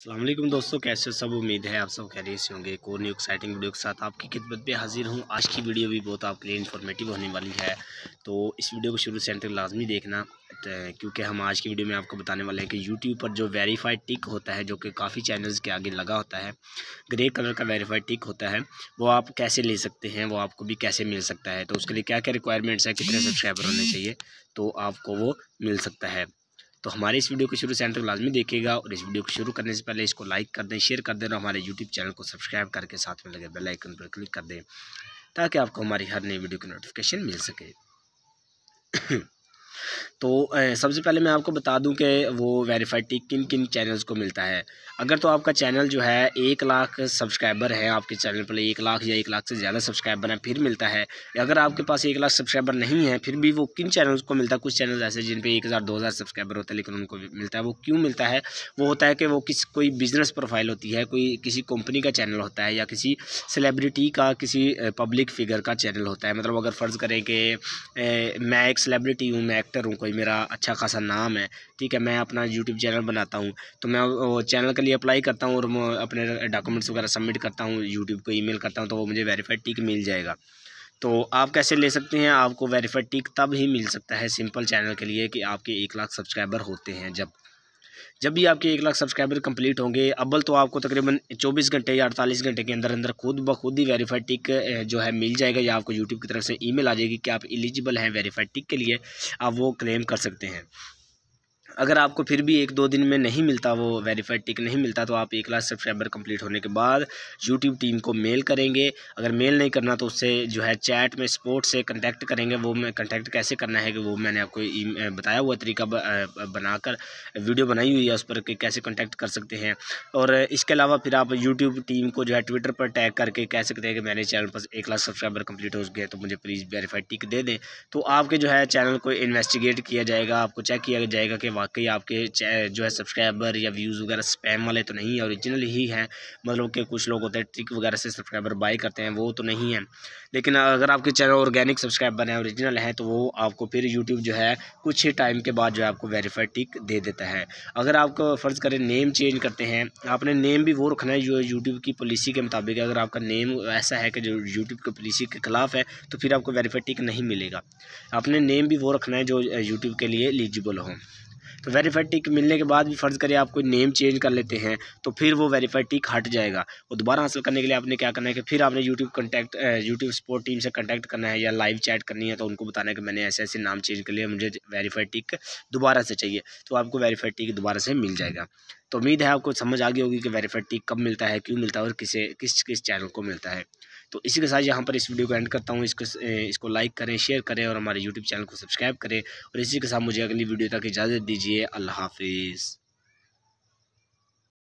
अल्लाम दोस्तों कैसे सब उम्मीद है आप सब खैरियत से होंगे। एक और न्यू एक्साइटिंग वीडियो के साथ आपकी खिदमत पे हाजिर हूँ। आज की वीडियो भी बहुत आपके लिए इन्फॉर्मेटिव होने वाली है। तो इस वीडियो को शुरू से अंत तक लाजमी देखना क्योंकि हम आज की वीडियो में आपको बताने वाले हैं कि यूट्यूब पर जो वेरीफाइड टिक होता है जो कि काफ़ी चैनल्स के आगे लगा होता है ग्रे कलर का वेरीफाइड टिक होता है वो आप कैसे ले सकते हैं वो आपको भी कैसे मिल सकता है? तो उसके लिए क्या क्या रिक्वायरमेंट्स हैं कितने सब्सक्राइबर होने चाहिए तो आपको वो मिल सकता है। तो हमारे इस वीडियो को शुरू से एंटर लाजमी देखेगा और इस वीडियो को शुरू करने से पहले इसको लाइक कर दें शेयर कर दें और हमारे यूट्यूब चैनल को सब्सक्राइब करके साथ में लगे बेल आइकन पर क्लिक कर दें, ताकि आपको हमारी हर नई वीडियो की नोटिफिकेशन मिल सके। तो सबसे पहले मैं आपको बता दूँ कि वो वेरीफाइड टिक किन किन चैनल्स को मिलता है। अगर तो आपका चैनल जो है एक लाख सब्सक्राइबर है आपके चैनल पर, एक लाख या एक लाख से ज़्यादा सब्सक्राइबर हैं, फिर मिलता है। अगर आपके पास एक लाख सब्सक्राइबर नहीं है, फिर भी वो किन चैनल्स को मिलता है? कुछ चैनल ऐसे जिन पर एक हज़ार, दो हज़ार सब्सक्राइबर होते हैं, लेकिन उनको मिलता है। वो क्यों मिलता है? वो होता है कि वो किस, कोई बिज़नेस प्रोफ़ाइल होती है, कोई किसी कंपनी का चैनल होता है या किसी सेलेब्रिटी का, किसी पब्लिक फिगर का चैनल होता है। मतलब अगर फ़र्ज़ करें कि मैं एक सेलेब्रिटी हूँ, मैं एक्टर हूँ, कोई मेरा अच्छा खासा नाम है, ठीक है, मैं अपना यूट्यूब चैनल बनाता हूँ तो मैं वो चैनल के लिए अप्लाई करता हूँ और अपने डॉक्यूमेंट्स वगैरह सबमिट करता हूँ यूट्यूब को ईमेल करता हूँ तो वो मुझे वेरीफाइड टिक मिल जाएगा। तो आप कैसे ले सकते हैं? आपको वेरीफाइड टिक तब ही मिल सकता है सिंपल चैनल के लिए कि आपके एक लाख सब्सक्राइबर होते हैं जब। जब भी आपके एक लाख सब्सक्राइबर कंप्लीट होंगे, अव्वल तो आपको तकरीबन चौबीस घंटे या अड़तालीस घंटे के अंदर अंदर खुद ब खुद ही वेरीफाइड टिक जो है मिल जाएगा या आपको यूट्यूब की तरफ़ से ईमेल आ जाएगी कि आप एलिजिबल हैं वेरीफाइड टिक के लिए, आप वो क्लेम कर सकते हैं। अगर आपको फिर भी एक दो दिन में नहीं मिलता वो वेरीफाइड टिक नहीं मिलता तो आप एक लाख सब्सक्राइबर कंप्लीट होने के बाद यूट्यूब टीम को मेल करेंगे। अगर मेल नहीं करना तो उससे जो है चैट में स्पोर्ट से कंटेक्ट करेंगे। वो मैं कंटेक्ट कैसे करना है कि वो मैंने आपको बताया हुआ तरीका बनाकर वीडियो बनाई हुई है उस पर कि कैसे कॉन्टैक्ट कर सकते हैं। और इसके अलावा फिर आप यूट्यूब टीम को जो है ट्विटर पर टैग करके कह सकते हैं कि मेरे चैनल पर एक लाख सब्सक्राइबर कंप्लीट हो गए तो मुझे प्लीज़ वेरीफाइड टिक दे दें। तो आपके जो है चैनल को इन्वेस्टिगेट किया जाएगा, आपको चेक किया जाएगा कि वाकई आपके जो है सब्सक्राइबर या व्यूज़ वगैरह स्पैम वाले तो नहीं है ओरिजिनल ही हैं मतलब कि कुछ लोग होते हैं ट्रिक वगैरह से सब्सक्राइबर बाई करते हैं, वो तो नहीं है। लेकिन अगर आपके चैनल ऑर्गेनिक सब्सक्राइबर हैं ओरिजिनल हैं तो वो आपको फिर यूट्यूब जो है, कुछ ही टाइम के बाद जो है आपको वेरीफाइड टिक दे देता है। अगर आपको फ़र्ज़ करें नेम चेंज करते हैं, आपने नेम भी वो रखना है जो यूट्यूब की पॉलिसी के मुताबिक अगर आपका नेम ऐसा है कि जो यूट्यूब की पॉलिसी के ख़िलाफ़ है तो फिर आपको वेरीफाइड टिक नहीं मिलेगा। आपने नेम भी वो रखना है जो यूट्यूब के लिए एलिजिबल हो। तो वेरीफाइड टिक मिलने के बाद भी फ़र्ज़ करें आप कोई नेम चेंज कर लेते हैं तो फिर वो वेरीफाइड टिक हट जाएगा। और दोबारा हासिल करने के लिए आपने क्या करना है कि फिर आपने YouTube contact YouTube support team से कॉन्टैक्ट करना है या लाइव चैट करनी है तो उनको बताना है कि मैंने ऐसे ऐसे नाम चेंज कर लिया मुझे वेरीफाइड टिक दोबारा से चाहिए तो आपको वेरीफाइड टिक दोबारा से मिल जाएगा। तो उम्मीद है आपको समझ आ गई होगी कि वेरीफाइड टिक कब मिलता है, क्यों मिलता है और किसे, किस किस चैनल को मिलता है। तो इसी के साथ यहाँ पर इस वीडियो को एंड करता हूँ। इसको इसको लाइक करें शेयर करें और हमारे यूट्यूब चैनल को सब्सक्राइब करें और इसी के साथ मुझे अगली वीडियो तक इजाज़त दीजिए। अल्लाह हाफिज़।